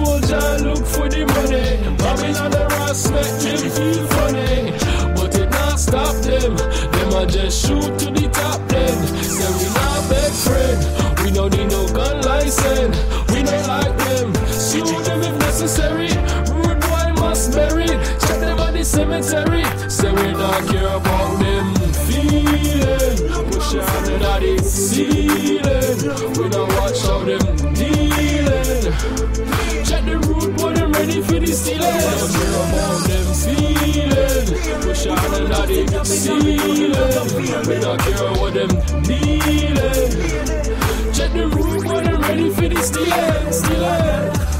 Poor look for the money. Bobbing on the rocks make them feel funny. But it not stop them. Them might just shoot to the top then. Say we not big friend. We don't need no gun license. We not like them. Shoot them if necessary. Rude boy must bury. Check them at the cemetery. Say we not care about them feeling. Push on the daddy. See. Ready for the. Don't care about them feeling. Push on the the ceiling. We don't care what them dealing. Check the rude boy, them ready for the stealing. Stealing.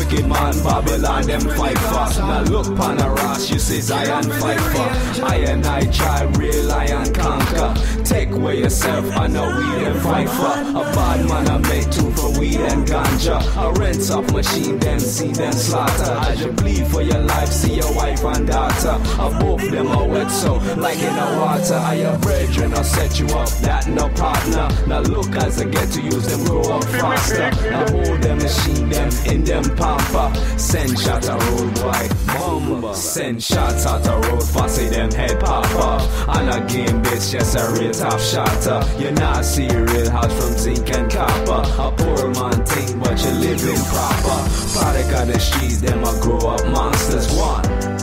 wicked man, Babylon them fight for. Now look Panaras, you say Zion fight for. I and I try real iron conquer. Take away yourself, I know we them fight for. A bad man I make two for weed and ganja. A rent off machine, then see them slaughter. As you bleed for your life, see your wife and daughter. A both them are wet, so like in the water. I your brethren, I set you up, that no partner. Now look as I get to use them, grow up faster. Now hold them, machine them in them pamper. Send shot a road boy, bomb. Send shots out a road for say them head pop off. And a game bitch, just a real top shotter. You're not see real house from zinc and copper. A poor man thing, but you living proper. Product of the streets, them a grow up monsters. One.